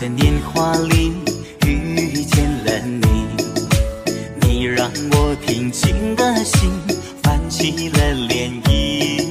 的年华里遇见了你你让我平静的心泛起了涟漪。